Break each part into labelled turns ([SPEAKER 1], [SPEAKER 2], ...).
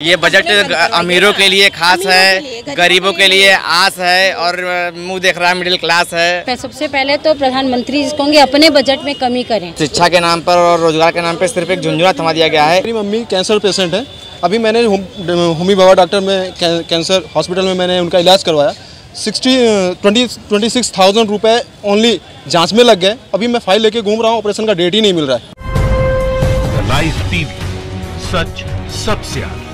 [SPEAKER 1] ये बजट अमीरों के लिए खास है गरीबों के लिए आस है और मुँह देख रहा है मिडिल क्लास है।
[SPEAKER 2] सबसे पहले तो प्रधानमंत्री जिसको होंगे अपने बजट में कमी करें।
[SPEAKER 1] शिक्षा के नाम पर और रोज़गार के नाम पर सिर्फ़ एक झुंझुना थमा दिया गया है।
[SPEAKER 3] मेरी मम्मी कैंसर पेशेंट है। अभी मैंने होमी बाबा डॉक्टर में कैंसर हॉस्पिटल में मैंने उनका इलाज करवाया। Sixty twenty twenty six thousand रुपये ओनली जाँच में लग गए। अभी मैं फ़ाइल लेके घूम रहा हूँ ऑपरेशन का डेट ही नहीं मिल रहा है।
[SPEAKER 4] लाइव टीवी सच सबसे आगे।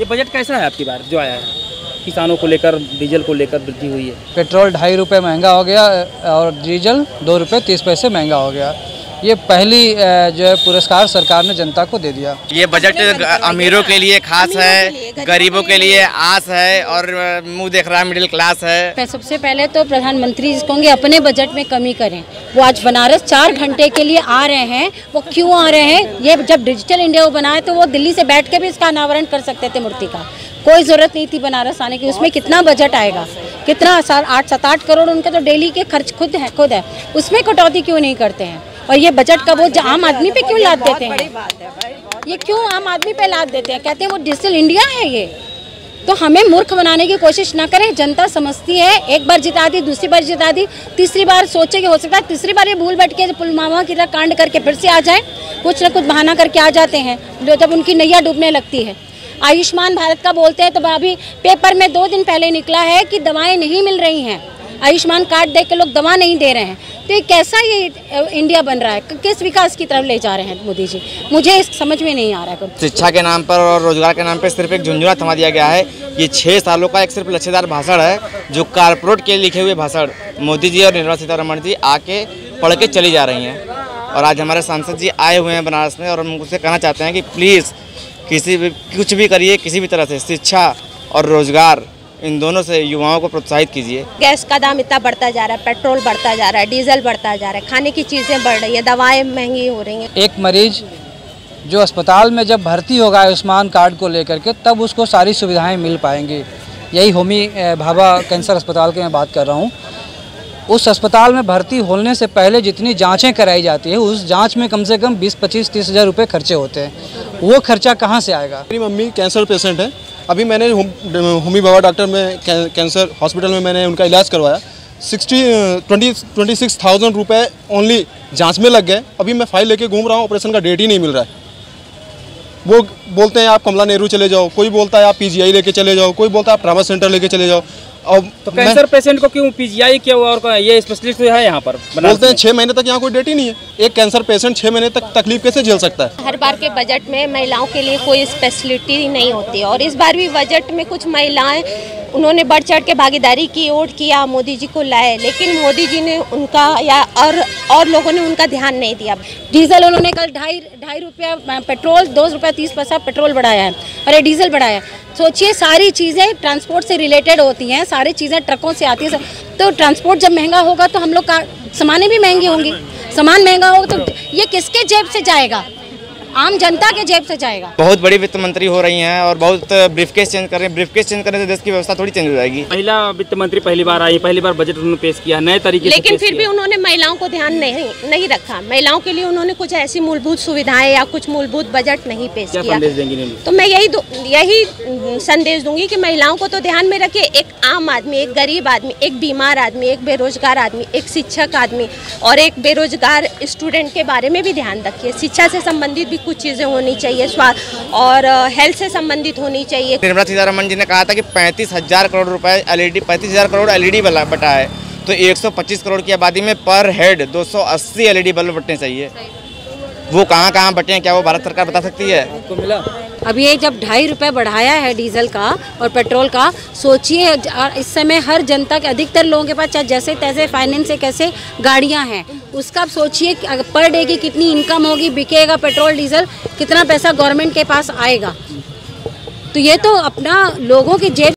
[SPEAKER 5] ये बजट कैसा है आपकी बार जो आया है? किसानों को लेकर, डीजल को लेकर वृद्धि हुई है।
[SPEAKER 6] पेट्रोल ढाई रुपये महँगा हो गया और डीजल दो रुपये तीस पैसे महँगा हो गया। ये पहली जो है पुरस्कार सरकार ने जनता को दे दिया।
[SPEAKER 1] ये बजट अमीरों के लिए खास है गरीबों के लिए आस है और मुँह देख रहा है मिडिल क्लास है।
[SPEAKER 2] सबसे पहले तो प्रधानमंत्री जिसको होंगे अपने बजट में कमी करें। वो आज बनारस चार घंटे के लिए आ रहे हैं वो क्यों आ रहे हैं? ये जब डिजिटल इंडिया वो बनाए तो वो दिल्ली से बैठ के भी इसका अनावरण कर सकते थे मूर्ति का। कोई ज़रूरत नहीं थी बनारस आने की उसमें कितना बजट आएगा? कितना आठ सात आठ करोड़ उनका तो डेली के खर्च खुद है खुद है। उसमें कटौती क्यों नहीं करते हैं? और ये बजट का वो ज- आम आदमी पे क्यों लाद देते हैं? ये क्यों आम आदमी पे लाद देते हैं? कहते हैं वो डिजिटल इंडिया है ये। तो हमें मूर्ख बनाने की कोशिश ना करें जनता समझती है एक बार जिता दी दूसरी बार जिता दी तीसरी बार सोचे कि हो सकता है तीसरी बार ये भूल बैठ के पुलवामा की तरह कांड करके फिर से आ जाए कुछ ना कुछ बहाना करके आ जाते हैं जब उनकी नैया डूबने लगती है। आयुष्मान भारत का बोलते हैं तो अभी पेपर में दो दिन पहले निकला है कि दवाएँ नहीं मिल रही हैं। आयुष्मान कार्ड दे के लोग दवा नहीं दे रहे हैं। तो ये कैसा ये इंडिया बन रहा है? किस विकास की तरफ़ ले जा रहे हैं मोदी जी? मुझे इस समझ में नहीं आ रहा है
[SPEAKER 1] शिक्षा के नाम पर और रोज़गार के नाम पर सिर्फ़ एक झुंझुना थमा दिया गया है। ये छः सालों का एक सिर्फ़ लच्छेदार भाषण है, जो कारपोरेट के लिखे हुए भाषण मोदी जी और निर्मला सीतारमण जी आके पढ़ के चली जा रही हैं। और आज हमारे सांसद जी आए हुए हैं बनारस में और हम उनसे कहना चाहते हैं कि प्लीज़ किसी भी, कुछ भी करिए, किसी भी तरह से शिक्षा और रोज़गार इन दोनों से युवाओं को प्रोत्साहित कीजिए।
[SPEAKER 7] गैस का दाम इतना बढ़ता जा रहा है पेट्रोल बढ़ता जा रहा है डीजल बढ़ता जा रहा है खाने की चीज़ें बढ़ रही है दवाएँ महँगी हो रही हैं।
[SPEAKER 6] एक मरीज़ जो अस्पताल में जब भर्ती होगा आयुष्मान कार्ड को लेकर के तब उसको सारी सुविधाएँ मिल पाएँगी। यही होमी भाभा कैंसर अस्पताल की मैं बात कर रहा हूँ। उस अस्पताल में भर्ती होने से पहले जितनी जांचें कराई जाती है उस जाँच में कम से कम 20 25 तीस हज़ार रुपये खर्चे होते हैं। वो खर्चा कहाँ से आएगा?
[SPEAKER 3] मेरी मम्मी कैंसर पेशेंट है। अभी मैंने होमी बाबा डॉक्टर में कैंसर हॉस्पिटल में मैंने उनका इलाज करवाया। Sixty, twenty twenty six thousand रुपये ओनली जाँच में लग गए। अभी मैं फ़ाइल लेके घूम रहा हूँ, ऑपरेशन का डेट ही नहीं मिल रहा है। वो बोलते हैं, आप कमला नेहरू चले जाओ, कोई बोलता है आप पीजीआई लेके चले जाओ, कोई बोलता है आप ट्रामा सेंटर लेके चले जाओ। और
[SPEAKER 5] तो कैंसर पेशेंट को क्यों पीजीआई किया हुआ और ये स्पेशलिस्ट है यहाँ पर?
[SPEAKER 3] बोलते हैं
[SPEAKER 5] में?
[SPEAKER 3] छः महीने तक यहाँ कोई डेट ही नहीं है। एक कैंसर पेशेंट छः महीने तक तकलीफ़ कैसे झेल सकता है?
[SPEAKER 7] हर बार के बजट में महिलाओं के लिए कोई स्पेशलिटी नहीं होती और इस बार भी बजट में कुछ महिलाएँ उन्होंने बढ़ चढ़ के भागीदारी की ओर किया मोदी जी को लाए लेकिन मोदी जी ने उनका या और और लोगों ने उनका ध्यान नहीं दिया।
[SPEAKER 2] डीजल उन्होंने कल ढाई ढाई रुपया पेट्रोल दो रुपया तीस पैसा पेट्रोल बढ़ाया है और ये डीजल बढ़ाया है। सोचिए सारी चीज़ें ट्रांसपोर्ट से रिलेटेड होती हैं सारी चीज़ें ट्रकों से आती हैं तो ट्रांसपोर्ट जब महँगा होगा तो हम लोग का सामानें भी महँगी होंगी। सामान महँगा होगा तो ये किसके जेब से जाएगा? आम जनता के जेब से जाएगा।
[SPEAKER 1] बहुत बड़ी वित्त मंत्री हो रही हैं और बहुत ब्रीफकेस चेंज कर रहे हैं। ब्रीफकेस चेंज करने से देश की व्यवस्था थोड़ी चेंज हो जाएगी।
[SPEAKER 5] महिला वित्त मंत्री पहली बार आई पहली बार बजट उन्होंने पेश किया नए तरीके
[SPEAKER 7] लेकिन फिर भी उन्होंने महिलाओं को ध्यान नहीं नहीं रखा। महिलाओं के लिए उन्होंने कुछ ऐसी मूलभूत सुविधाएँ या कुछ मूलभूत बजट नहीं पेश
[SPEAKER 5] क्या?
[SPEAKER 7] तो मैं यही यही संदेश दूँगी की महिलाओं को तो ध्यान में रखिए। एक आम आदमी एक गरीब आदमी एक बीमार आदमी एक बेरोजगार आदमी एक शिक्षक आदमी और एक बेरोजगार स्टूडेंट के बारे में भी ध्यान रखिए। शिक्षा से संबंधित भी कुछ चीज़ें होनी चाहिए स्वास्थ्य और हेल्थ से संबंधित होनी चाहिए।
[SPEAKER 1] निर्मला सीतारमन जी ने कहा था कि पैंतीस हज़ार करोड़ रुपए एलईडी पैंतीस हज़ार करोड़ एलईडी बल्ब बटा है तो 125 करोड़ की आबादी में पर हेड 280 एलईडी बल्ब बटने चाहिए। वो कहाँ कहाँ बटे हैं क्या वो भारत सरकार बता सकती है?
[SPEAKER 5] आपको मिला?
[SPEAKER 2] अब ये जब ढाई रुपये बढ़ाया है डीजल का और पेट्रोल का, सोचिए इस समय हर जनता के, अधिकतर लोगों के पास चाहे जैसे तैसे फाइनेंस से कैसे गाड़ियाँ हैं, उसका आप सोचिए पर डे की कितनी इनकम होगी, बिकेगा पेट्रोल, डीजल, कितना पैसा गवर्नमेंट के पास आएगा। तो ये तो अपना लोगों की जेब